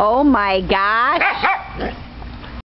Oh my gosh.